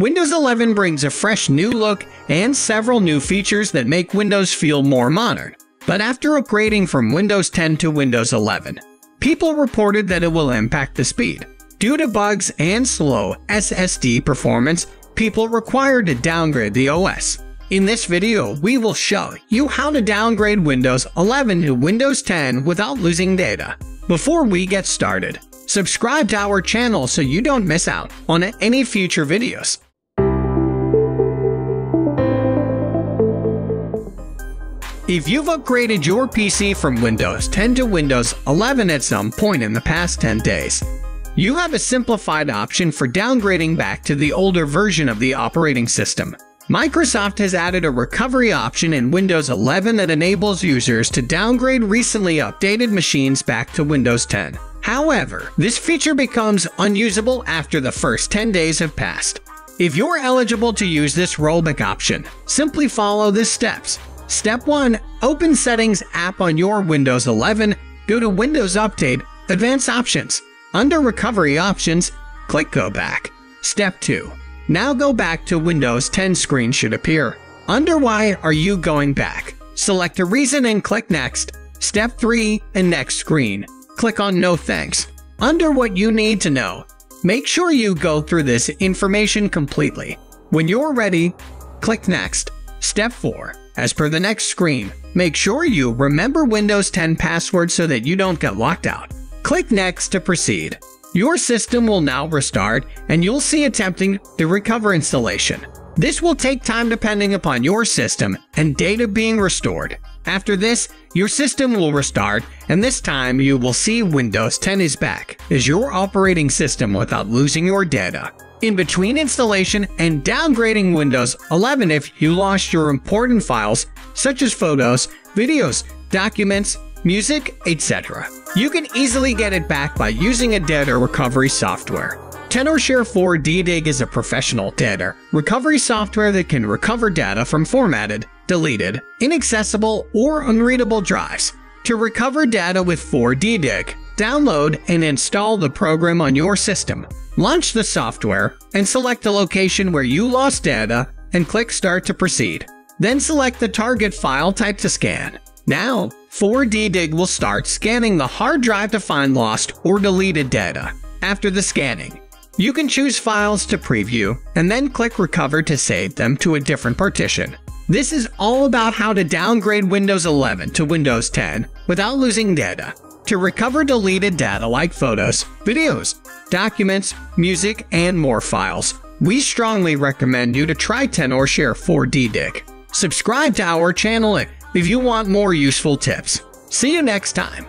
Windows 11 brings a fresh new look and several new features that make Windows feel more modern. But after upgrading from Windows 10 to Windows 11, people reported that it will impact the speed. Due to bugs and slow SSD performance, people required to downgrade the OS. In this video, we will show you how to downgrade Windows 11 to Windows 10 without losing data. Before we get started, subscribe to our channel so you don't miss out on any future videos. If you've upgraded your PC from Windows 10 to Windows 11 at some point in the past 10 days, you have a simplified option for downgrading back to the older version of the operating system. Microsoft has added a recovery option in Windows 11 that enables users to downgrade recently updated machines back to Windows 10. However, this feature becomes unusable after the first 10 days have passed. If you're eligible to use this rollback option, simply follow the steps. Step 1. Open Settings app on your Windows 11, go to Windows Update, Advanced Options. Under Recovery Options, click Go Back. Step 2. Now go back to Windows 10 screen should appear. Under Why are you going back? Select a reason and click Next. Step 3 and Next screen. Click on No Thanks. Under What you need to know, make sure you go through this information completely. When you're ready, click Next. Step 4. As per the next screen, make sure you remember Windows 10 password so that you don't get locked out. Click Next to proceed. Your system will now restart and you'll see attempting the recover installation. This will take time depending upon your system and data being restored. After this, your system will restart and this time you will see Windows 10 is back as your operating system without losing your data. In between installation and downgrading Windows 11 if you lost your important files such as photos, videos, documents, music, etc. You can easily get it back by using a data recovery software. Tenorshare 4DDiG is a professional data recovery software that can recover data from formatted, deleted, inaccessible, or unreadable drives. To recover data with 4DDiG, download and install the program on your system. Launch the software and select the location where you lost data and click Start to proceed. Then select the target file type to scan. Now, 4DDiG will start scanning the hard drive to find lost or deleted data. After the scanning, you can choose files to preview and then click Recover to save them to a different partition. This is all about how to downgrade Windows 11 to Windows 10 without losing data. To recover deleted data like photos, videos, documents, music, and more files, we strongly recommend you to try Tenorshare 4DDiG. Subscribe to our channel if you want more useful tips. See you next time.